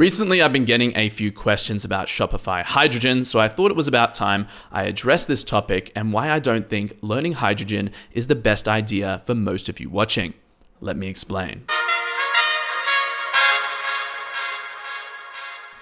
Recently, I've been getting a few questions about Shopify Hydrogen, so I thought it was about time I address this topic and why I don't think learning Hydrogen is the best idea for most of you watching. Let me explain.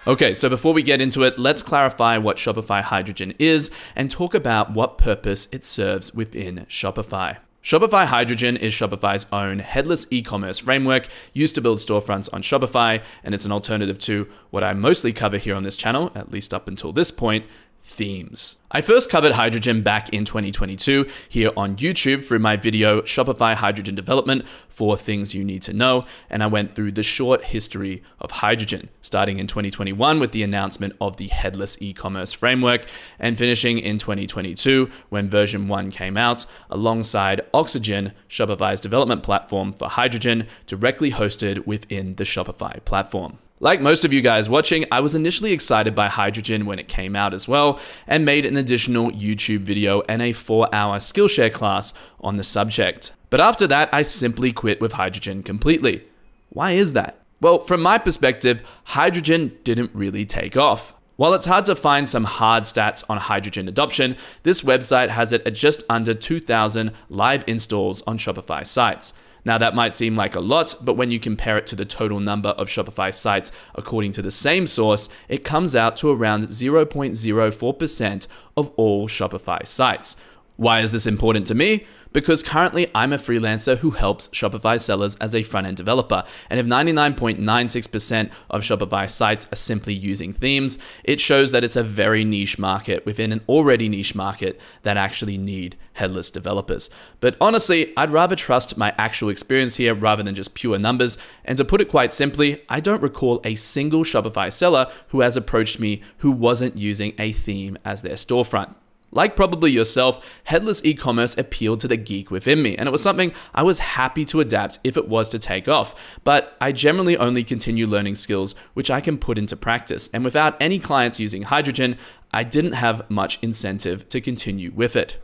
Okay, so before we get into it, let's clarify what Shopify Hydrogen is and talk about what purpose it serves within Shopify. Shopify Hydrogen is Shopify's own headless e commerce framework used to build storefronts on Shopify, and it's an alternative to what I mostly cover here on this channel, at least up until this point, themes. I first covered hydrogen back in 2022 here on YouTube through my video Shopify Hydrogen Development for Things You Need to Know, and I went through the short history of hydrogen, starting in 2021 with the announcement of the headless e-commerce framework, and finishing in 2022 when version 1 came out, alongside Oxygen, Shopify's development platform for hydrogen, directly hosted within the Shopify platform. Like most of you guys watching, I was initially excited by Hydrogen when it came out as well, and made an additional YouTube video and a 4 hour Skillshare class on the subject. But after that, I simply quit with Hydrogen completely. Why is that? Well, from my perspective, Hydrogen didn't really take off. While it's hard to find some hard stats on hydrogen adoption, this website has it at just under 2,000 live installs on Shopify sites. Now, that might seem like a lot, but when you compare it to the total number of Shopify sites according to the same source, it comes out to around 0.04% of all Shopify sites. Why is this important to me? Because currently I'm a freelancer who helps Shopify sellers as a front end developer. And if 99.96% of Shopify sites are simply using themes, it shows that it's a very niche market within an already niche market that actually need headless developers. But honestly, I'd rather trust my actual experience here rather than just pure numbers. And to put it quite simply, I don't recall a single Shopify seller who has approached me who wasn't using a theme as their storefront. Like probably yourself, headless e commerce appealed to the geek within me, and it was something I was happy to adapt if it was to take off. But I generally only continue learning skills which I can put into practice, and without any clients using Hydrogen, I didn't have much incentive to continue with it.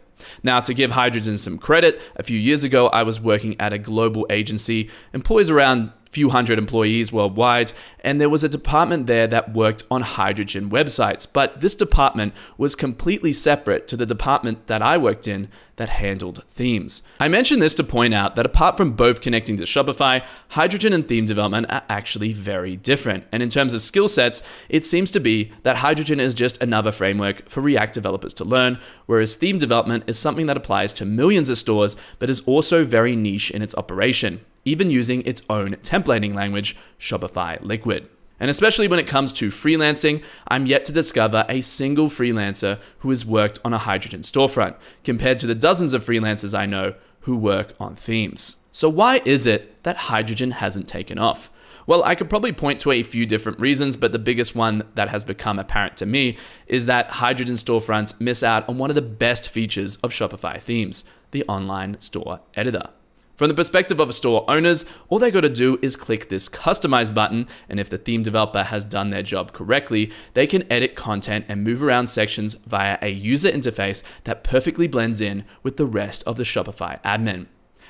Now, to give Hydrogen some credit, a few years ago I was working at a global agency, employs around few hundred employees worldwide, and there was a department there that worked on hydrogen websites. But this department was completely separate to the department that I worked in that handled themes. I mention this to point out that apart from both connecting to Shopify, hydrogen and theme development are actually very different. And in terms of skill sets, it seems to be that hydrogen is just another framework for React developers to learn, whereas theme development is something that applies to millions of stores, but is also very niche in its operation even using its own templating language, Shopify Liquid. And especially when it comes to freelancing, I'm yet to discover a single freelancer who has worked on a hydrogen storefront, compared to the dozens of freelancers I know who work on themes. So, why is it that hydrogen hasn't taken off? Well, I could probably point to a few different reasons, but the biggest one that has become apparent to me is that hydrogen storefronts miss out on one of the best features of Shopify themes the online store editor. From the perspective of store owners, all they got to do is click this customize button, and if the theme developer has done their job correctly, they can edit content and move around sections via a user interface that perfectly blends in with the rest of the Shopify admin.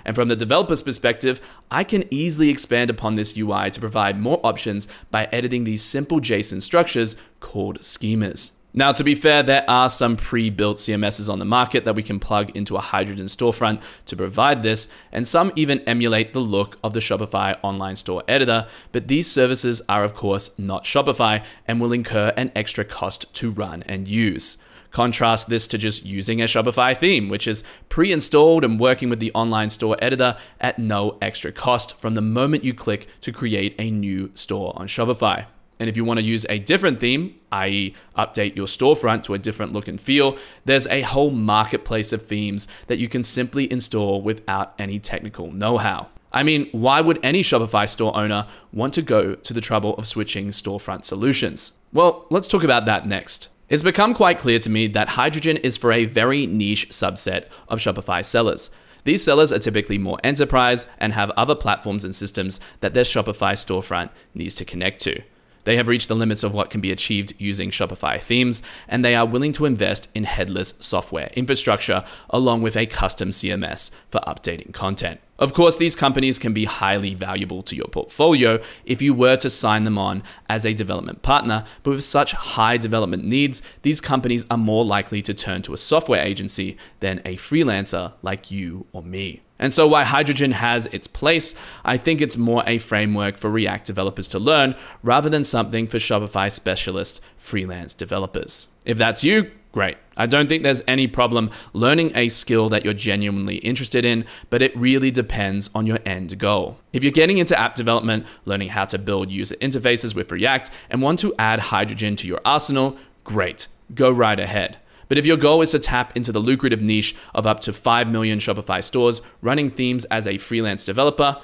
And from the developer's perspective, I can easily expand upon this UI to provide more options by editing these simple JSON structures called schemas. Now, to be fair, there are some pre-built CMSs on the market that we can plug into a Hydrogen storefront to provide this, and some even emulate the look of the Shopify online store editor, but these services are of course not Shopify and will incur an extra cost to run and use. Contrast this to just using a Shopify theme, which is pre installed and working with the online store editor at no extra cost from the moment you click to create a new store on Shopify. And if you want to use a different theme, i.e., update your storefront to a different look and feel, there's a whole marketplace of themes that you can simply install without any technical know how. I mean, why would any Shopify store owner want to go to the trouble of switching storefront solutions? Well, let's talk about that next. It's become quite clear to me that Hydrogen is for a very niche subset of Shopify sellers. These sellers are typically more enterprise and have other platforms and systems that their Shopify storefront needs to connect to. They have reached the limits of what can be achieved using Shopify themes, and they are willing to invest in headless software infrastructure along with a custom CMS for updating content. Of course, these companies can be highly valuable to your portfolio if you were to sign them on as a development partner, but with such high development needs, these companies are more likely to turn to a software agency than a freelancer like you or me. And so, while Hydrogen has its place, I think it's more a framework for React developers to learn rather than something for Shopify specialist freelance developers. If that's you, great. I don't think there's any problem learning a skill that you're genuinely interested in, but it really depends on your end goal. If you're getting into app development, learning how to build user interfaces with React, and want to add Hydrogen to your arsenal, great. Go right ahead. But if your goal is to tap into the lucrative niche of up to 5 million Shopify stores running themes as a freelance developer,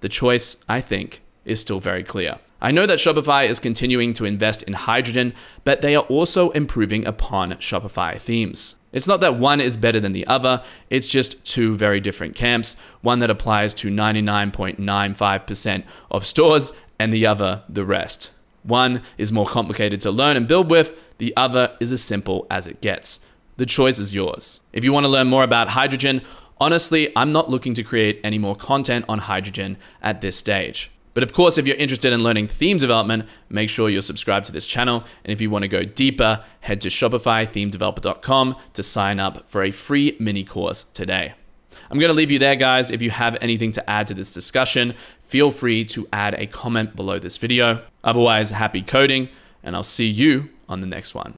the choice, I think, is still very clear. I know that Shopify is continuing to invest in Hydrogen, but they are also improving upon Shopify themes. It's not that one is better than the other, it's just two very different camps, one that applies to 99.95% of stores and the other the rest. One is more complicated to learn and build with, the other is as simple as it gets. The choice is yours. If you want to learn more about hydrogen, honestly, I'm not looking to create any more content on hydrogen at this stage. But of course, if you're interested in learning theme development, make sure you're subscribed to this channel. And if you want to go deeper, head to shopifythemedeveloper.com to sign up for a free mini course today. I'm going to leave you there, guys. If you have anything to add to this discussion, feel free to add a comment below this video. Otherwise, happy coding, and I'll see you on the next one.